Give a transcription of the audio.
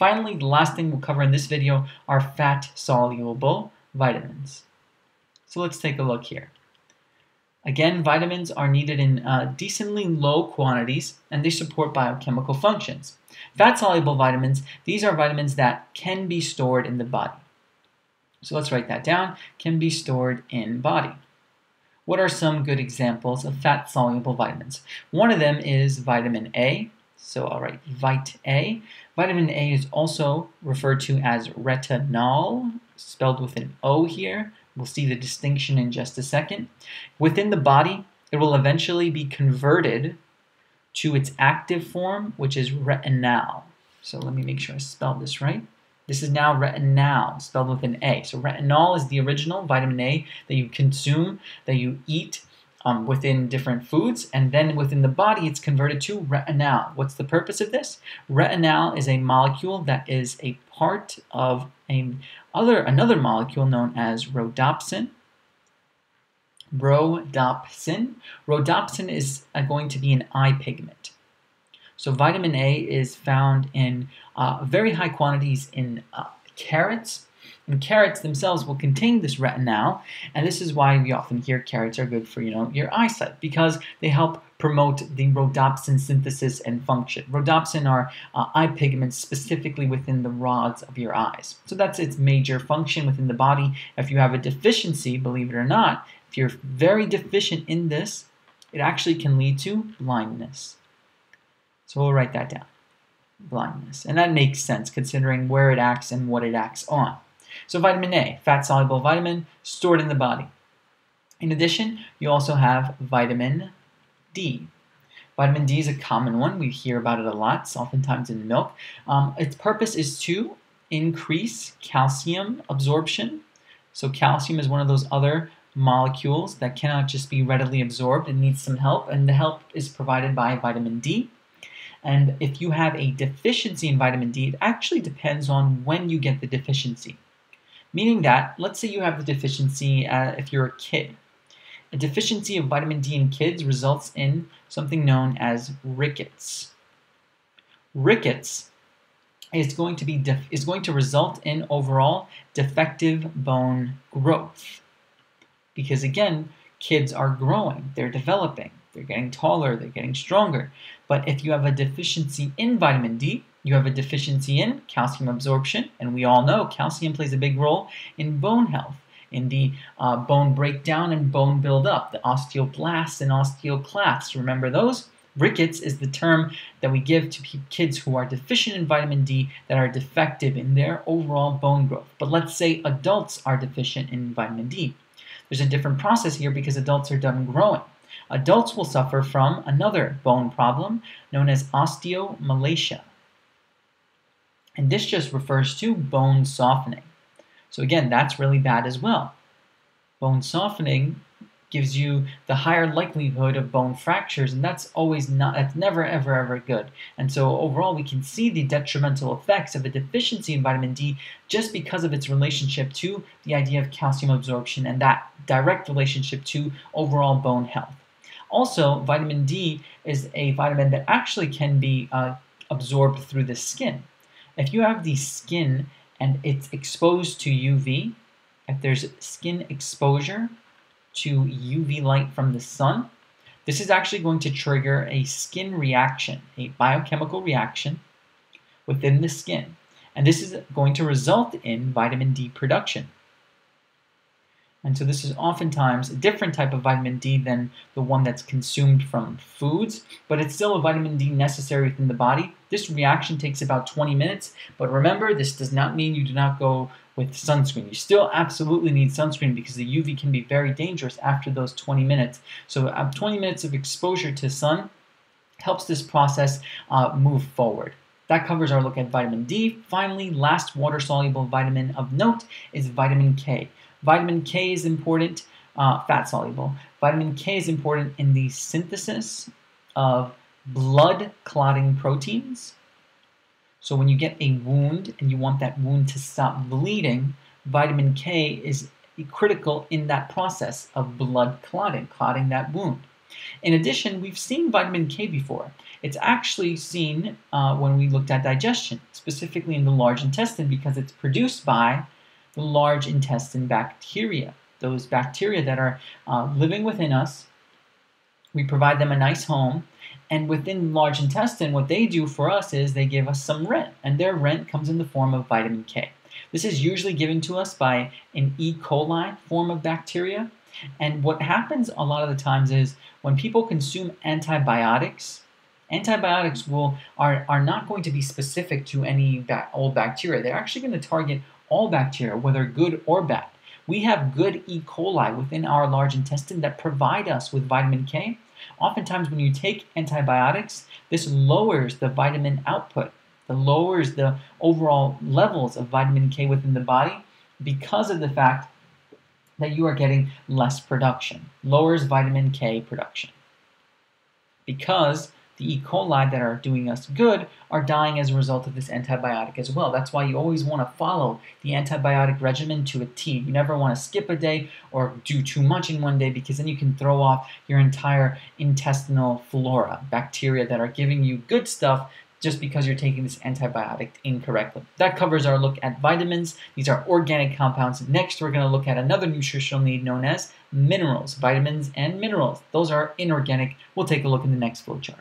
Finally, the last thing we'll cover in this video are fat-soluble vitamins. So let's take a look here. Again, vitamins are needed in uh, decently low quantities and they support biochemical functions. Fat-soluble vitamins, these are vitamins that can be stored in the body. So let's write that down, can be stored in body. What are some good examples of fat-soluble vitamins? One of them is vitamin A, so I'll write Vit A. Vitamin A is also referred to as retinol, spelled with an O here. We'll see the distinction in just a second. Within the body, it will eventually be converted to its active form, which is retinal. So let me make sure I spelled this right. This is now retinal, spelled with an A. So retinol is the original vitamin A that you consume, that you eat um, within different foods, and then within the body, it's converted to retinal. What's the purpose of this? Retinal is a molecule that is a part of a other another molecule known as rhodopsin. Rhodopsin. Rhodopsin is uh, going to be an eye pigment. So vitamin A is found in uh, very high quantities in uh, carrots, and carrots themselves will contain this retinal, and this is why we often hear carrots are good for you know your eyesight because they help promote the rhodopsin synthesis and function. Rhodopsin are uh, eye pigments specifically within the rods of your eyes. So that's its major function within the body. If you have a deficiency, believe it or not, if you're very deficient in this, it actually can lead to blindness. So we'll write that down. Blindness. And that makes sense considering where it acts and what it acts on. So vitamin A, fat-soluble vitamin, stored in the body. In addition, you also have vitamin D. Vitamin D is a common one. We hear about it a lot. It's oftentimes in milk. Um, its purpose is to increase calcium absorption. So calcium is one of those other molecules that cannot just be readily absorbed. It needs some help, and the help is provided by vitamin D. And if you have a deficiency in vitamin D, it actually depends on when you get the deficiency. Meaning that, let's say you have the deficiency uh, if you're a kid. A deficiency of vitamin D in kids results in something known as rickets. Rickets is going to be is going to result in overall defective bone growth. Because again, kids are growing, they're developing. They're getting taller, they're getting stronger. But if you have a deficiency in vitamin D, you have a deficiency in calcium absorption, and we all know calcium plays a big role in bone health, in the uh, bone breakdown and bone buildup, the osteoblasts and osteoclasts. Remember those? Rickets is the term that we give to kids who are deficient in vitamin D that are defective in their overall bone growth. But let's say adults are deficient in vitamin D. There's a different process here because adults are done growing. Adults will suffer from another bone problem known as osteomalacia. And this just refers to bone softening. So again, that's really bad as well. Bone softening gives you the higher likelihood of bone fractures, and that's always not, that's never, ever, ever good. And so overall, we can see the detrimental effects of a deficiency in vitamin D just because of its relationship to the idea of calcium absorption and that direct relationship to overall bone health. Also, vitamin D is a vitamin that actually can be uh, absorbed through the skin. If you have the skin and it's exposed to UV, if there's skin exposure to UV light from the sun, this is actually going to trigger a skin reaction, a biochemical reaction within the skin. And this is going to result in vitamin D production. And so this is oftentimes a different type of vitamin D than the one that's consumed from foods, but it's still a vitamin D necessary within the body. This reaction takes about 20 minutes, but remember, this does not mean you do not go with sunscreen. You still absolutely need sunscreen because the UV can be very dangerous after those 20 minutes. So uh, 20 minutes of exposure to sun helps this process uh, move forward. That covers our look at vitamin D. Finally, last water-soluble vitamin of note is vitamin K. Vitamin K is important, uh, fat soluble. Vitamin K is important in the synthesis of blood clotting proteins. So when you get a wound and you want that wound to stop bleeding, vitamin K is critical in that process of blood clotting, clotting that wound. In addition, we've seen vitamin K before. It's actually seen uh, when we looked at digestion, specifically in the large intestine, because it's produced by the large intestine bacteria. Those bacteria that are uh, living within us, we provide them a nice home. And within large intestine, what they do for us is they give us some rent, and their rent comes in the form of vitamin K. This is usually given to us by an E. coli form of bacteria. And what happens a lot of the times is when people consume antibiotics, antibiotics will are, are not going to be specific to any ba- old bacteria. They're actually going to target all bacteria, whether good or bad. We have good E. coli within our large intestine that provide us with vitamin K. Oftentimes, when you take antibiotics, this lowers the vitamin output. It lowers the overall levels of vitamin K within the body because of the fact that you are getting less production, lowers vitamin K production. Because the E. coli that are doing us good are dying as a result of this antibiotic as well. That's why you always want to follow the antibiotic regimen to a T. You never want to skip a day or do too much in one day because then you can throw off your entire intestinal flora, bacteria that are giving you good stuff just because you're taking this antibiotic incorrectly. That covers our look at vitamins. These are organic compounds. Next, we're going to look at another nutritional need known as minerals, vitamins and minerals. Those are inorganic. We'll take a look in the next flowchart.